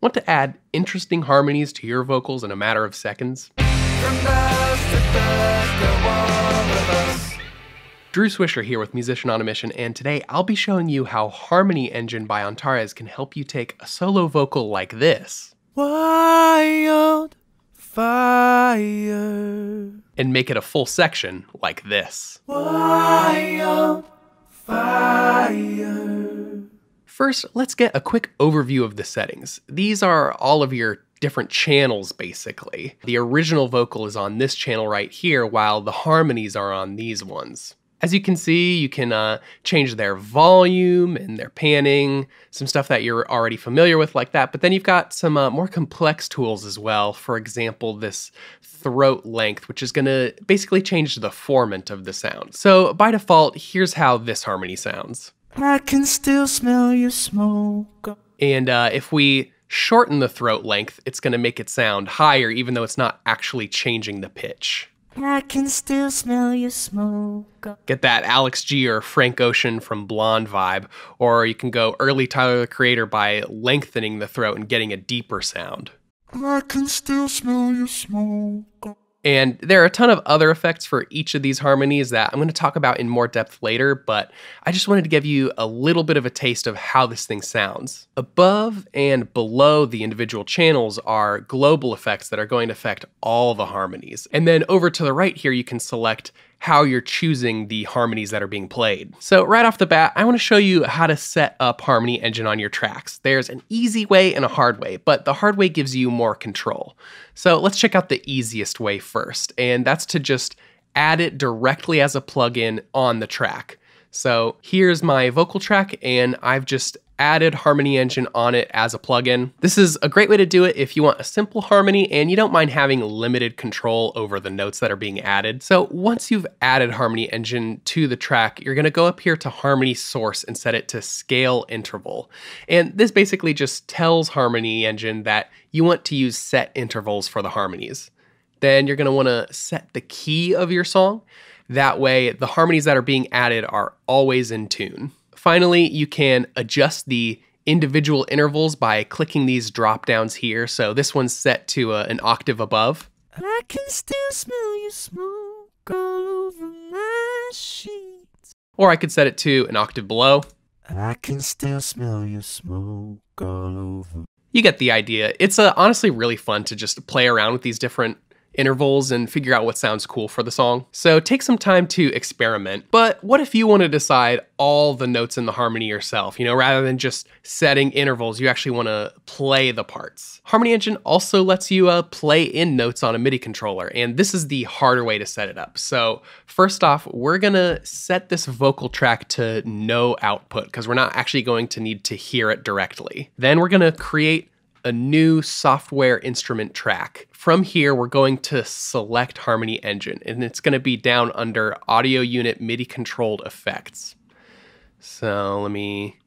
Want to add interesting harmonies to your vocals in a matter of seconds? Drew Swisher here with Musician on a Mission, and today I'll be showing you how Harmony Engine by Antares can help you take a solo vocal like this. Wild fire. And make it a full section like this. Wild fire. First, let's get a quick overview of the settings. These are all of your different channels basically. The original vocal is on this channel right here, while the harmonies are on these ones. As you can see, you can uh, change their volume and their panning, some stuff that you're already familiar with like that, but then you've got some uh, more complex tools as well. For example, this throat length, which is gonna basically change the formant of the sound. So by default, here's how this harmony sounds. I can still smell your smoke. And uh, if we shorten the throat length, it's gonna make it sound higher even though it's not actually changing the pitch. I can still smell your smoke. Get that Alex G or Frank Ocean from Blonde vibe, or you can go early Tyler the Creator by lengthening the throat and getting a deeper sound. I can still smell your smoke. And there are a ton of other effects for each of these harmonies that I'm going to talk about in more depth later, but I just wanted to give you a little bit of a taste of how this thing sounds. Above and below the individual channels are global effects that are going to affect all the harmonies. And then over to the right here, you can select how you're choosing the harmonies that are being played. So right off the bat, I want to show you how to set up Harmony Engine on your tracks. There's an easy way and a hard way, but the hard way gives you more control. So let's check out the easiest way first, and that's to just add it directly as a plugin on the track. So here's my vocal track, and I've just added Harmony Engine on it as a plugin. This is a great way to do it if you want a simple harmony and you don't mind having limited control over the notes that are being added. So once you've added Harmony Engine to the track, you're gonna go up here to Harmony Source and set it to Scale Interval. And this basically just tells Harmony Engine that you want to use set intervals for the harmonies. Then you're gonna wanna set the key of your song. That way, the harmonies that are being added are always in tune. Finally, you can adjust the individual intervals by clicking these drop downs here. So this one's set to a, an octave above. I can still smell your smoke all over my sheets. Or I could set it to an octave below. I can still smell your smoke all over. You get the idea. It's uh, honestly really fun to just play around with these different intervals and figure out what sounds cool for the song. So take some time to experiment. But what if you want to decide all the notes in the harmony yourself? You know, rather than just setting intervals, you actually want to play the parts. Harmony Engine also lets you uh, play in notes on a MIDI controller, and this is the harder way to set it up. So first off, we're gonna set this vocal track to no output because we're not actually going to need to hear it directly. Then we're gonna create a new software instrument track. From here, we're going to select Harmony Engine, and it's going to be down under Audio Unit MIDI Controlled Effects. So let me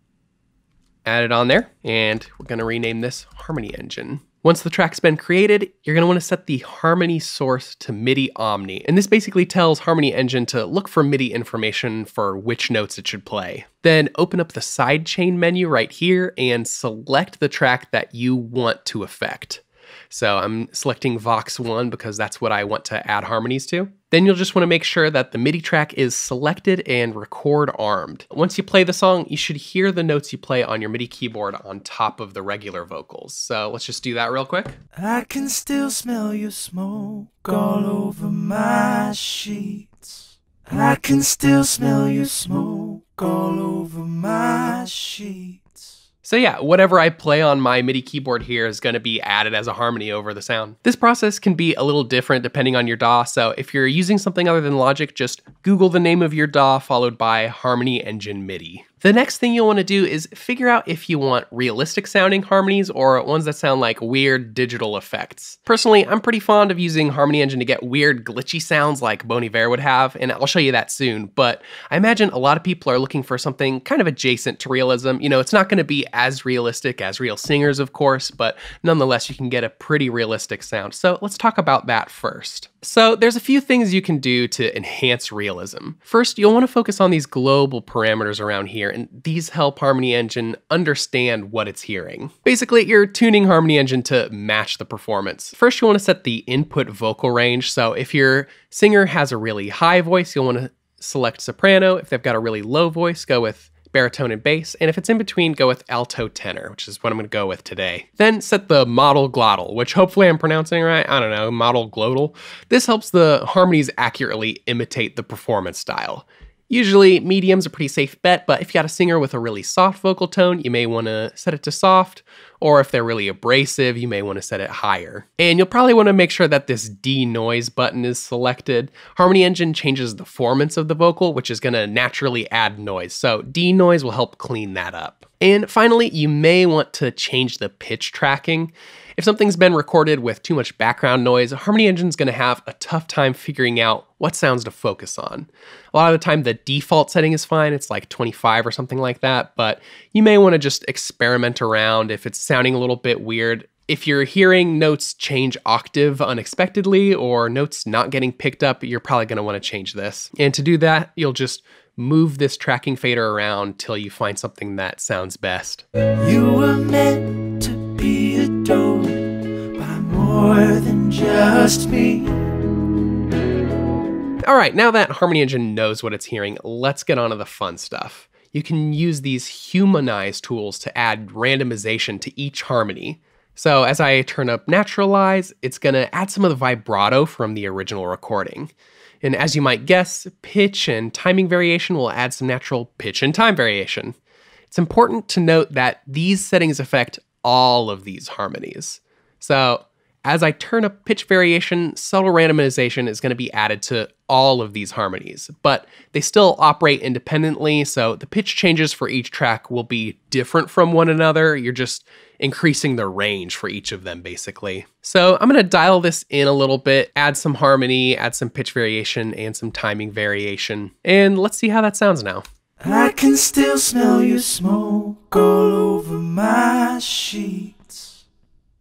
add it on there, and we're going to rename this Harmony Engine. Once the track's been created, you're going to want to set the harmony source to MIDI Omni, and this basically tells Harmony Engine to look for MIDI information for which notes it should play. Then open up the sidechain menu right here and select the track that you want to affect. So I'm selecting Vox 1 because that's what I want to add harmonies to. Then you'll just want to make sure that the MIDI track is selected and record armed. Once you play the song, you should hear the notes you play on your MIDI keyboard on top of the regular vocals. So let's just do that real quick. I can still smell your smoke all over my sheets. I can still smell your smoke all over my sheets. So yeah, whatever I play on my MIDI keyboard here is going to be added as a harmony over the sound. This process can be a little different depending on your DAW, so if you're using something other than Logic, just Google the name of your DAW followed by Harmony Engine MIDI. The next thing you'll want to do is figure out if you want realistic sounding harmonies or ones that sound like weird digital effects. Personally, I'm pretty fond of using Harmony Engine to get weird glitchy sounds like Bon Iver would have, and I'll show you that soon, but I imagine a lot of people are looking for something kind of adjacent to realism. You know, it's not going to be as realistic as real singers, of course, but nonetheless, you can get a pretty realistic sound. So let's talk about that first. So there's a few things you can do to enhance realism. First, you'll want to focus on these global parameters around here and these help Harmony Engine understand what it's hearing. Basically, you're tuning Harmony Engine to match the performance. First, you want to set the input vocal range. So if your singer has a really high voice, you'll want to select soprano. If they've got a really low voice, go with baritone and bass, and if it's in between, go with alto tenor, which is what I'm going to go with today. Then set the model glottal, which hopefully I'm pronouncing right. I don't know, model glottal. This helps the harmonies accurately imitate the performance style. Usually, medium's a pretty safe bet, but if you got a singer with a really soft vocal tone, you may want to set it to soft, or if they're really abrasive, you may want to set it higher. And you'll probably want to make sure that this denoise button is selected. Harmony Engine changes the formants of the vocal, which is going to naturally add noise, so denoise will help clean that up. And finally, you may want to change the pitch tracking. If something's been recorded with too much background noise, Harmony Engine's going to have a tough time figuring out what sounds to focus on. A lot of the time, the default setting is fine, it's like 25 or something like that, but you may want to just experiment around if it's sounding a little bit weird. If you're hearing notes change octave unexpectedly or notes not getting picked up, you're probably going to want to change this. And to do that, you'll just move this tracking fader around till you find something that sounds best. You were meant to be adored by more than just me. All right, now that Harmony Engine knows what it's hearing, let's get on to the fun stuff. You can use these humanize tools to add randomization to each harmony. So as I turn up naturalize, it's gonna add some of the vibrato from the original recording. And as you might guess, pitch and timing variation will add some natural pitch and time variation. It's important to note that these settings affect all of these harmonies. So as I turn up pitch variation, subtle randomization is going to be added to all of these harmonies, but they still operate independently, so the pitch changes for each track will be different from one another. You're just increasing the range for each of them, basically. So I'm going to dial this in a little bit, add some harmony, add some pitch variation, and some timing variation, and let's see how that sounds now. I can still smell your smoke all over my sheets.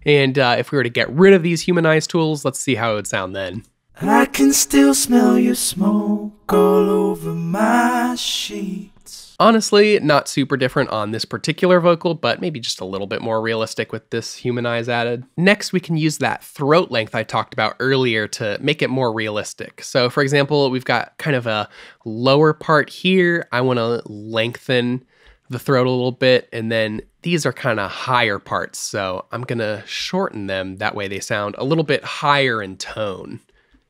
And uh, if we were to get rid of these humanized tools, let's see how it would sound then. I can still smell your smoke all over my sheets. Honestly, not super different on this particular vocal, but maybe just a little bit more realistic with this humanize added. Next, we can use that throat length I talked about earlier to make it more realistic. So for example, we've got kind of a lower part here. I want to lengthen the throat a little bit, and then these are kind of higher parts, so I'm gonna shorten them. That way they sound a little bit higher in tone.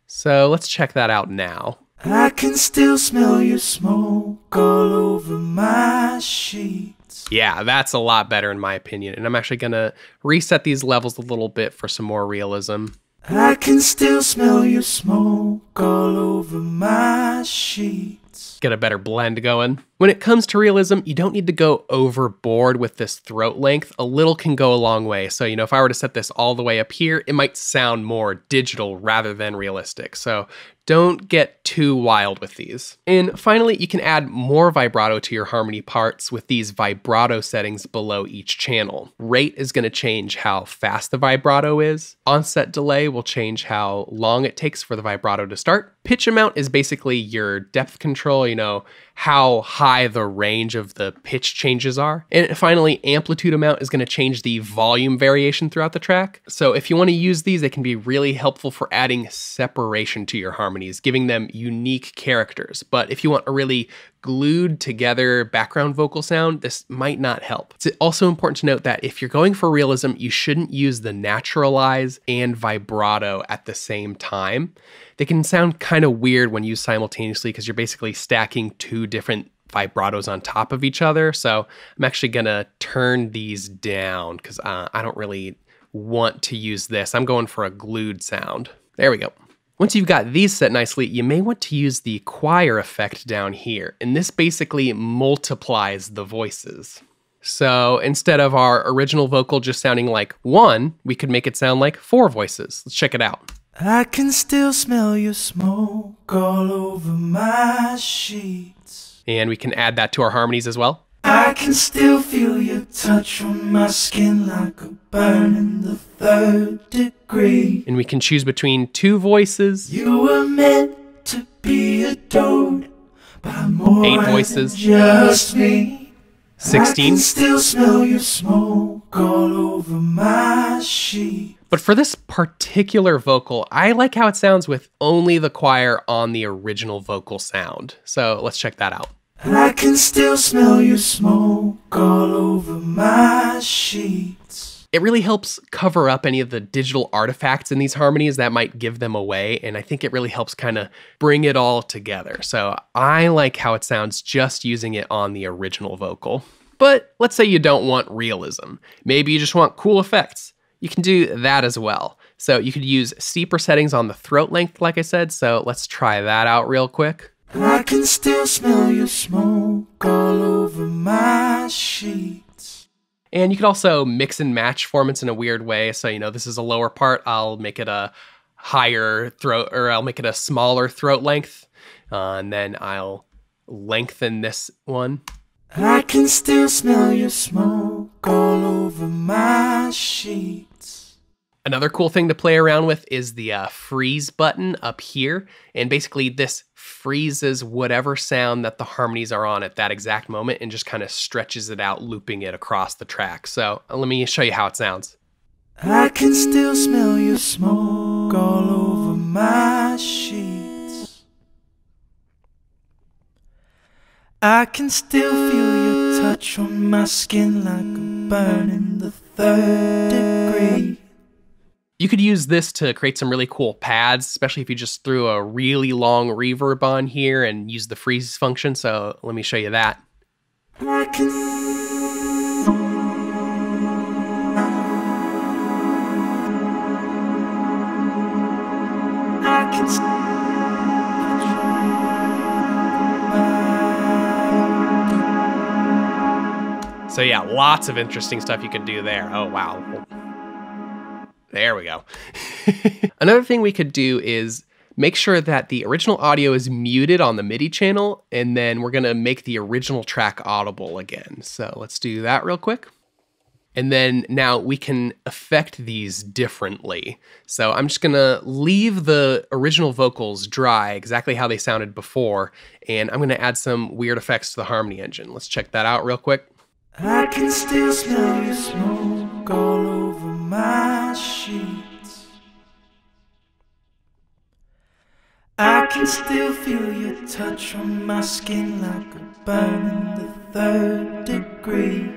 So let's check that out now. I can still smell your smoke all over my sheets. Yeah, that's a lot better in my opinion. And I'm actually gonna reset these levels a little bit for some more realism. I can still smell your smoke all over my sheets. Get a better blend going. When it comes to realism, you don't need to go overboard with this throat length. A little can go a long way. So, you know, if I were to set this all the way up here, it might sound more digital rather than realistic. So don't get too wild with these. And finally, you can add more vibrato to your harmony parts with these vibrato settings below each channel. Rate is going to change how fast the vibrato is. Onset delay will change how long it takes for the vibrato to start. Pitch amount is basically your depth control, you know, how high the range of the pitch changes are. And finally, amplitude amount is going to change the volume variation throughout the track. So if you want to use these, they can be really helpful for adding separation to your harmonies, giving them unique characters. But if you want a really glued together background vocal sound, this might not help. It's also important to note that if you're going for realism, you shouldn't use the naturalize and vibrato at the same time. They can sound kind of weird when used simultaneously because you're basically stacking two different vibratos on top of each other. So I'm actually gonna turn these down because uh, I don't really want to use this. I'm going for a glued sound. There we go. Once you've got these set nicely, you may want to use the choir effect down here, and this basically multiplies the voices. So instead of our original vocal just sounding like one, we could make it sound like four voices. Let's check it out. I can still smell your smoke all over my sheets. And we can add that to our harmonies as well. I can still feel your touch on my skin like a burn in the third degree. And we can choose between two voices, You were meant to be adored by more Eight than voices. just me. I 16. can still smell your smoke all over my sheet. But for this particular vocal, I like how it sounds with only the choir on the original vocal sound. So let's check that out. I can still smell your smoke all over my sheets. It really helps cover up any of the digital artifacts in these harmonies that might give them away, and I think it really helps kind of bring it all together. So I like how it sounds just using it on the original vocal. But let's say you don't want realism. Maybe you just want cool effects. You can do that as well. So you could use steeper settings on the throat length, like I said. So let's try that out real quick. I can still smell your smoke all over my sheets. And you could also mix and match formants in a weird way. So, you know, this is a lower part. I'll make it a higher throat, or I'll make it a smaller throat length. Uh, and then I'll lengthen this one. I can still smell your smoke all over my sheets. Another cool thing to play around with is the uh, freeze button up here. And basically, this freezes whatever sound that the harmonies are on at that exact moment and just kind of stretches it out, looping it across the track. So, uh, let me show you how it sounds. I can still smell your smoke all over my sheets. I can still feel your touch on my skin like a burn in the third degree. You could use this to create some really cool pads, especially if you just threw a really long reverb on here and use the freeze function. So let me show you that. Can. Can. So yeah, lots of interesting stuff you could do there. Oh wow. There we go. Another thing we could do is make sure that the original audio is muted on the MIDI channel, and then we're gonna make the original track audible again. So let's do that real quick. And then now we can affect these differently. So I'm just gonna leave the original vocals dry exactly how they sounded before, and I'm gonna add some weird effects to the harmony engine. Let's check that out real quick. I can still smell your smoke all over my sheets. I can still feel your touch on my skin like a burn in the third degree.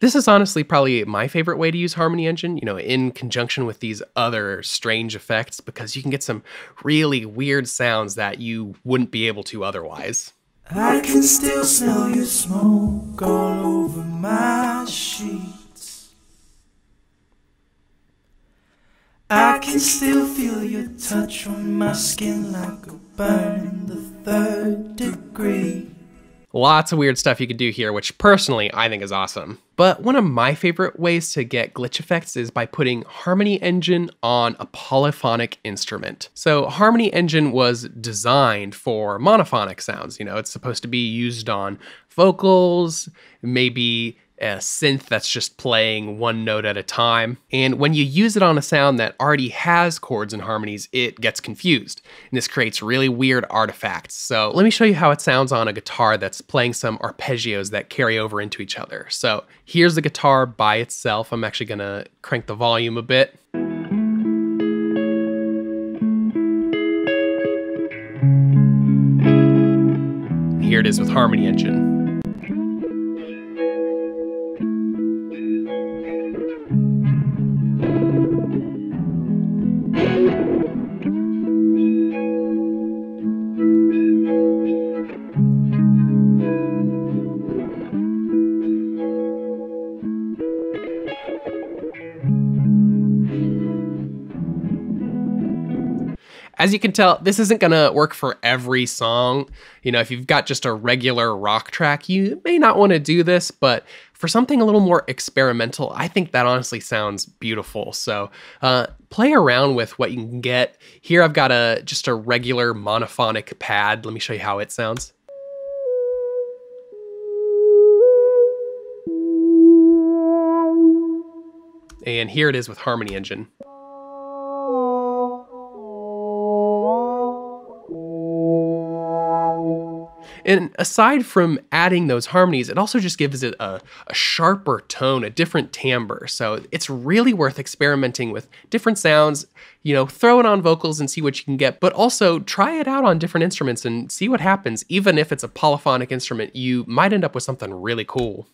This is honestly probably my favorite way to use Harmony Engine, you know, in conjunction with these other strange effects, because you can get some really weird sounds that you wouldn't be able to otherwise. I can still smell your smoke all over my sheets. I can still feel your touch on my skin like a burn in the third degree. Lots of weird stuff you could do here, which personally I think is awesome. But one of my favorite ways to get glitch effects is by putting Harmony Engine on a polyphonic instrument. So Harmony Engine was designed for monophonic sounds. You know, it's supposed to be used on vocals, maybe a synth that's just playing one note at a time. And when you use it on a sound that already has chords and harmonies, it gets confused. And this creates really weird artifacts. So let me show you how it sounds on a guitar that's playing some arpeggios that carry over into each other. So here's the guitar by itself. I'm actually gonna crank the volume a bit. Here it is with Harmony Engine. As you can tell, this isn't gonna work for every song. You know, if you've got just a regular rock track, you may not want to do this, but for something a little more experimental, I think that honestly sounds beautiful. So uh, play around with what you can get. Here I've got a just a regular monophonic pad. Let me show you how it sounds. And here it is with Harmony Engine. And aside from adding those harmonies, it also just gives it a, a sharper tone, a different timbre. So it's really worth experimenting with different sounds, you know, throw it on vocals and see what you can get, but also try it out on different instruments and see what happens. Even if it's a polyphonic instrument, you might end up with something really cool.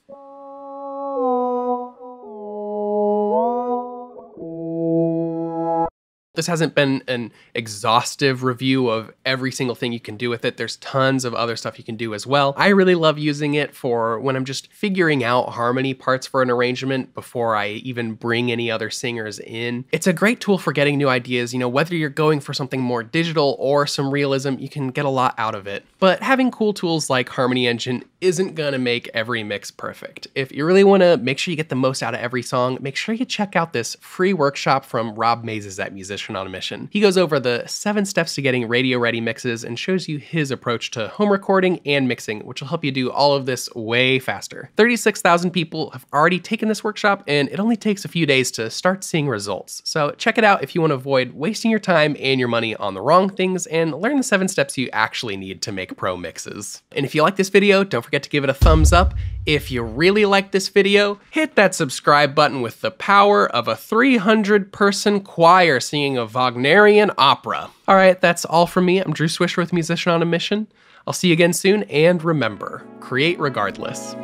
This hasn't been an exhaustive review of every single thing you can do with it. There's tons of other stuff you can do as well. I really love using it for when I'm just figuring out harmony parts for an arrangement before I even bring any other singers in. It's a great tool for getting new ideas. You know, whether you're going for something more digital or some realism, you can get a lot out of it. But having cool tools like Harmony Engine isn't gonna make every mix perfect. If you really wanna make sure you get the most out of every song, make sure you check out this free workshop from Rob Mayzes at Musician on a Mission. He goes over the seven steps to getting radio ready mixes and shows you his approach to home recording and mixing, which will help you do all of this way faster. 36,000 people have already taken this workshop, and it only takes a few days to start seeing results. So check it out if you want to avoid wasting your time and your money on the wrong things and learn the seven steps you actually need to make pro mixes. And if you like this video, don't forget to give it a thumbs up. If you really like this video, hit that subscribe button with the power of a 300 person choir singing a Wagnerian opera. All right, that's all from me. I'm Drew Swisher with Musician on a Mission. I'll see you again soon, and remember, create regardless.